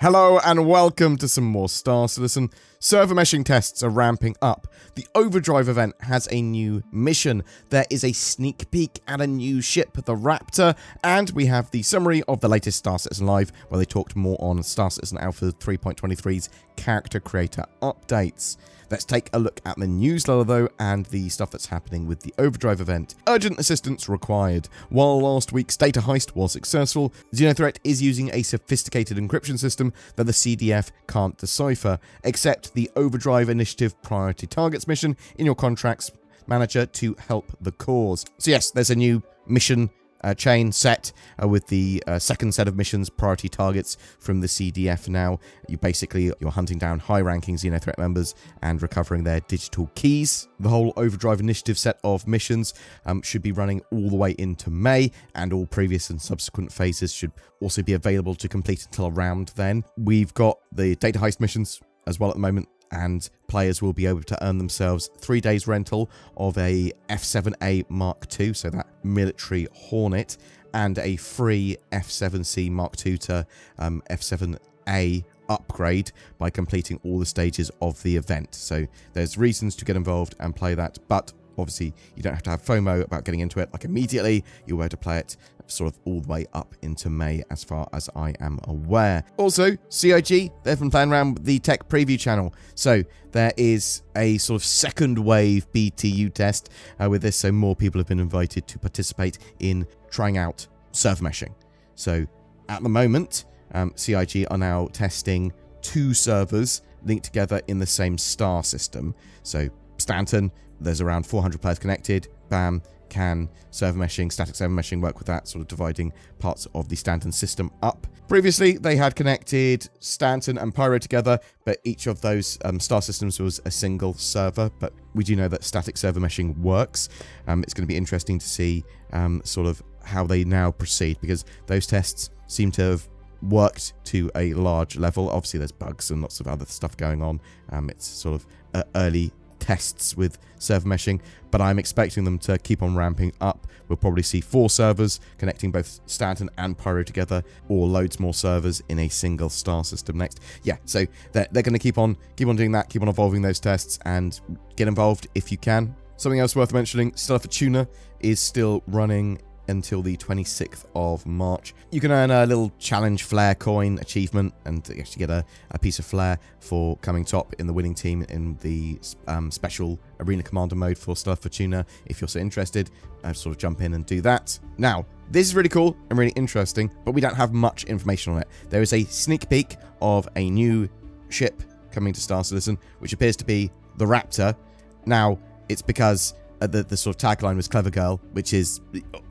Hello and welcome to some more Star Citizen. Server meshing tests are ramping up. The Overdrive event has a new mission. There is a sneak peek at a new ship, the Raptor, and we have the summary of the latest Star Citizen Live, where they talked more on Star Citizen Alpha 3.23's character creator updates. Let's take a look at the newsletter though and the stuff that's happening with the Overdrive event. Urgent assistance required. While last week's data heist was successful, Xenothreat is using a sophisticated encryption system that the CDF can't decipher, except the Overdrive Initiative Priority Targets mission in your contracts manager to help the cause. So yes, there's a new mission uh, chain set uh, with the uh, second set of missions priority targets from the CDF now. You basically, you're hunting down high-ranking Xenothreat members and recovering their digital keys. The whole Overdrive Initiative set of missions um, should be running all the way into May, and all previous and subsequent phases should also be available to complete until around then. We've got the data heist missions as well at the moment and players will be able to earn themselves three days rental of a F7A Mark II, so that military Hornet, and a free F7C Mark II to um, F7A upgrade by completing all the stages of the event. So there's reasons to get involved and play that, but obviously you don't have to have FOMO about getting into it like immediately. You'll be able to play it sort of all the way up into May as far as I am aware. Also, CIG, they've been playing around the tech preview channel. So there is a sort of second wave BTU test uh, with this. So more people have been invited to participate in trying out server meshing. So at the moment, um, CIG are now testing two servers linked together in the same star system. So Stanton, there's around 400 players connected. Bam, can server meshing, static server meshing work with that, sort of dividing parts of the Stanton system up. Previously, they had connected Stanton and Pyro together, but each of those um, star systems was a single server. But we do know that static server meshing works. Um, it's going to be interesting to see um, sort of how they now proceed, because those tests seem to have worked to a large level. Obviously, there's bugs and lots of other stuff going on. Um, it's sort of uh, early tests with server meshing, but I'm expecting them to keep on ramping up. We'll probably see four servers connecting both Stanton and Pyro together, or loads more servers in a single star system next. Yeah, so they're, they're going to keep on keep on doing that, keep on evolving those tests, and get involved if you can. Something else worth mentioning, Stellar Fortuna is still running until the 26th of March. You can earn a little challenge flare coin achievement and actually get a, a piece of flare for coming top in the winning team in the um, special arena commander mode for Stellar Fortuna. If you're so interested, uh, sort of jump in and do that. Now, this is really cool and really interesting, but we don't have much information on it. There is a sneak peek of a new ship coming to Star Citizen, which appears to be the Raptor. Now, it's because uh, the, the sort of tagline was Clever Girl, which is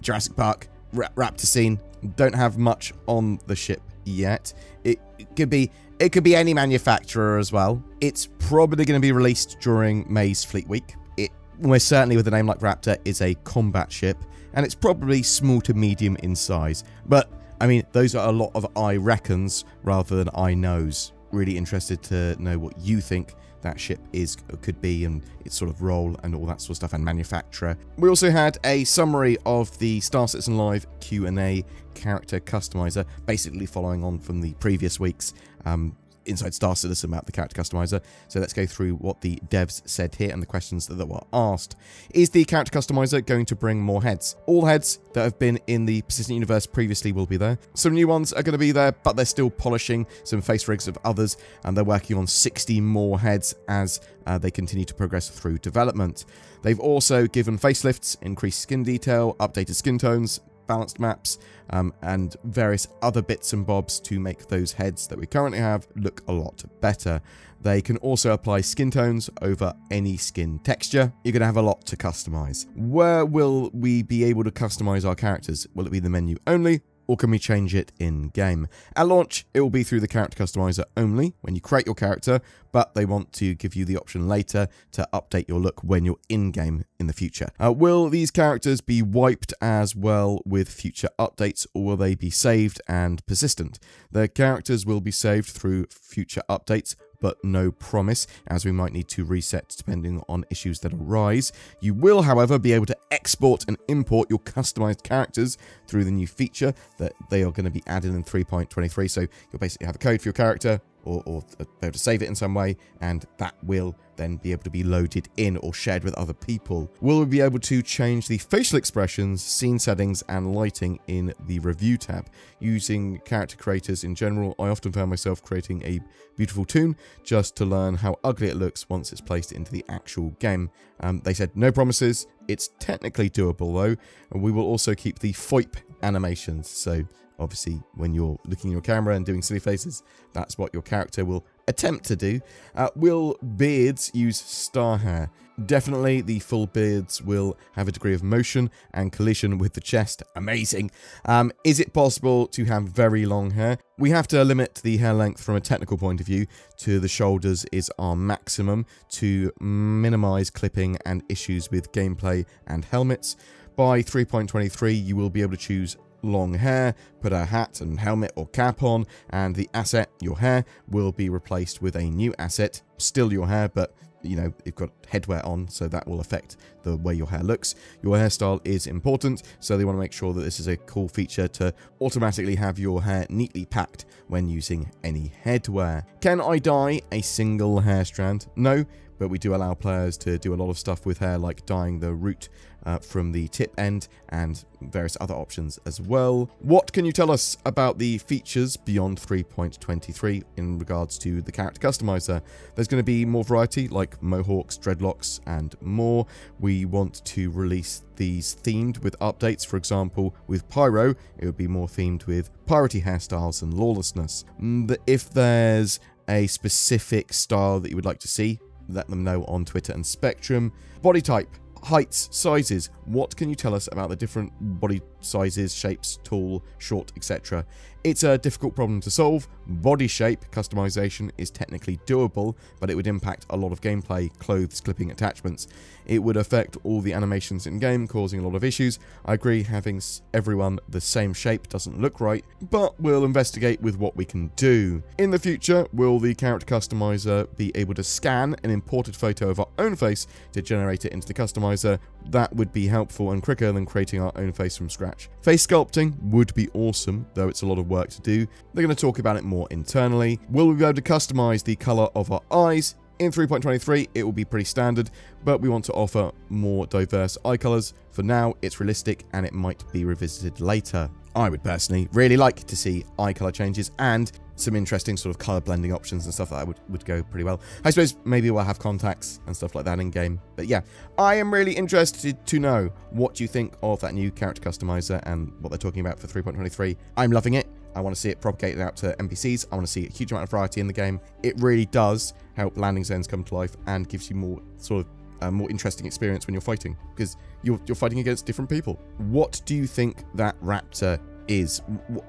Jurassic Park, ra Raptor scene. Don't have much on the ship yet. It, it could be it could be any manufacturer as well. It's probably going to be released during May's Fleet Week. It almost certainly with a name like Raptor is a combat ship, and it's probably small to medium in size. But I mean, those are a lot of I reckons rather than I knows. Really interested to know what you think that ship is could be and its sort of role and all that sort of stuff and manufacturer. We also had a summary of the Star Citizen Live Q&A character customizer, basically following on from the previous week's um, inside Star Citizen about the character customizer. So let's go through what the devs said here and the questions that were asked. Is the character customizer going to bring more heads? All heads that have been in the Persistent Universe previously will be there. Some new ones are going to be there, but they're still polishing some face rigs of others, and they're working on 60 more heads as uh, they continue to progress through development. They've also given facelifts, increased skin detail, updated skin tones, balanced maps, um, and various other bits and bobs to make those heads that we currently have look a lot better. They can also apply skin tones over any skin texture. You're going to have a lot to customize. Where will we be able to customize our characters? Will it be the menu only? Or can we change it in game? At launch, it will be through the character customizer only when you create your character, but they want to give you the option later to update your look when you're in game in the future. Uh, will these characters be wiped as well with future updates, or will they be saved and persistent? The characters will be saved through future updates, but no promise, as we might need to reset depending on issues that arise. You will, however, be able to export and import your customized characters through the new feature that they are going to be added in 3.23. So you'll basically have a code for your character, or, or be able to save it in some way, and that will then be able to be loaded in or shared with other people. Will we be able to change the facial expressions, scene settings, and lighting in the review tab? Using character creators in general, I often found myself creating a beautiful tune just to learn how ugly it looks once it's placed into the actual game. Um, they said no promises, it's technically doable though, and we will also keep the FOIP animations, so Obviously, when you're looking at your camera and doing silly faces, that's what your character will attempt to do. Uh, will beards use star hair? Definitely, the full beards will have a degree of motion and collision with the chest. Amazing. Um, is it possible to have very long hair? We have to limit the hair length from a technical point of view to the shoulders is our maximum to minimize clipping and issues with gameplay and helmets. By 3.23, you will be able to choose long hair, put a hat and helmet or cap on, and the asset, your hair, will be replaced with a new asset, still your hair, but you know, you've got headwear on, so that will affect the way your hair looks. Your hairstyle is important, so they want to make sure that this is a cool feature to automatically have your hair neatly packed when using any headwear. Can I dye a single hair strand? No, but we do allow players to do a lot of stuff with hair, like dyeing the root uh, from the tip end and various other options as well. What can you tell us about the features beyond 3.23 in regards to the character customizer? There's going to be more variety like mohawks, dreadlocks and more. We want to release these themed with updates. For example, with Pyro, it would be more themed with piratey hairstyles and lawlessness. Mm, if there's a specific style that you would like to see, let them know on Twitter and Spectrum. Body type heights, sizes. What can you tell us about the different body sizes, shapes, tall, short, etc.? It's a difficult problem to solve. Body shape customization is technically doable, but it would impact a lot of gameplay, clothes, clipping attachments. It would affect all the animations in game, causing a lot of issues. I agree having everyone the same shape doesn't look right, but we'll investigate with what we can do. In the future, will the character customizer be able to scan an imported photo of our own face to generate it into the customizer? That would be helpful and quicker than creating our own face from scratch. Face sculpting would be awesome, though it's a lot of work to do. They're going to talk about it more internally. Will we be able to customize the color of our eyes? In 3.23, it will be pretty standard, but we want to offer more diverse eye colors. For now, it's realistic and it might be revisited later. I would personally really like to see eye color changes and some interesting sort of color blending options and stuff that would, would go pretty well. I suppose maybe we'll have contacts and stuff like that in game. But yeah, I am really interested to know what you think of that new character customizer and what they're talking about for 3.23. I'm loving it. I want to see it propagated out to NPCs. I want to see a huge amount of variety in the game. It really does help landing zones come to life and gives you more sort of a more interesting experience when you're fighting because you're, you're fighting against different people. What do you think that raptor is.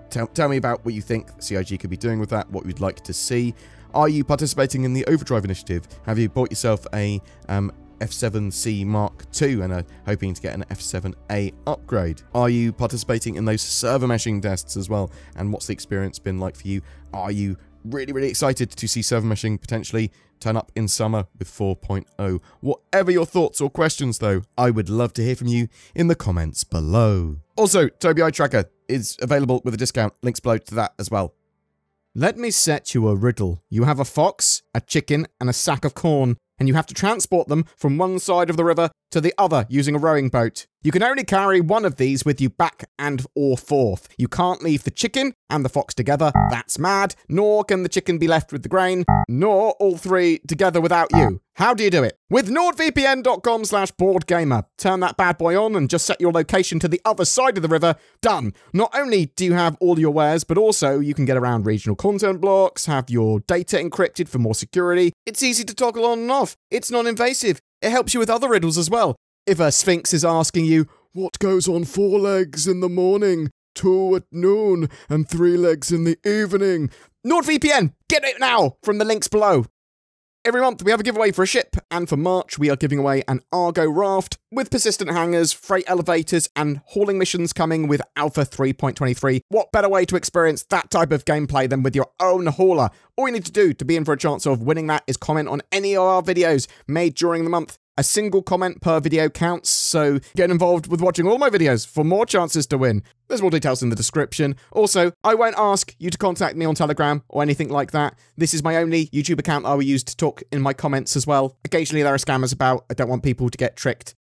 Tell, tell me about what you think CIG could be doing with that, what you'd like to see. Are you participating in the Overdrive initiative? Have you bought yourself a um, F7C Mark II and are hoping to get an F7A upgrade? Are you participating in those server meshing tests as well? And what's the experience been like for you? Are you really, really excited to see server meshing potentially turn up in summer with 4.0? Whatever your thoughts or questions, though, I would love to hear from you in the comments below. Also, Tobii Eye Tracker is available with a discount. Links below to that as well. Let me set you a riddle. You have a fox, a chicken, and a sack of corn, and you have to transport them from one side of the river to the other using a rowing boat. You can only carry one of these with you back and or forth. You can't leave the chicken and the fox together. That's mad. Nor can the chicken be left with the grain. Nor all three together without you. How do you do it? With nordvpn.com slash boredgamer. Turn that bad boy on and just set your location to the other side of the river. Done. Not only do you have all your wares, but also you can get around regional content blocks, have your data encrypted for more security. It's easy to toggle on and off. It's non-invasive. It helps you with other riddles as well. If a sphinx is asking you, what goes on four legs in the morning, two at noon, and three legs in the evening? NordVPN, get it now from the links below. Every month we have a giveaway for a ship, and for March we are giving away an Argo raft with persistent hangars, freight elevators, and hauling missions coming with Alpha 3.23. What better way to experience that type of gameplay than with your own hauler? All you need to do to be in for a chance of winning that is comment on any of our videos made during the month. A single comment per video counts, so get involved with watching all my videos for more chances to win. There's more details in the description. Also, I won't ask you to contact me on Telegram or anything like that. This is my only YouTube account I will use to talk in my comments as well. Occasionally there are scammers about. I don't want people to get tricked.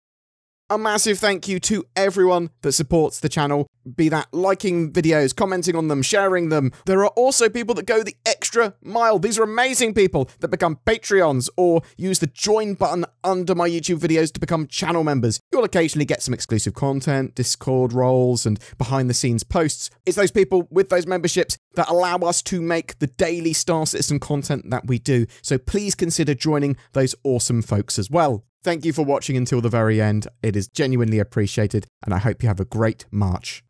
A massive thank you to everyone that supports the channel, be that liking videos, commenting on them, sharing them. There are also people that go the extra mile. These are amazing people that become Patreons or use the join button under my YouTube videos to become channel members. You'll occasionally get some exclusive content, Discord roles, and behind the scenes posts. It's those people with those memberships that allow us to make the daily Star Citizen content that we do. So please consider joining those awesome folks as well. Thank you for watching until the very end. It is genuinely appreciated, and I hope you have a great March.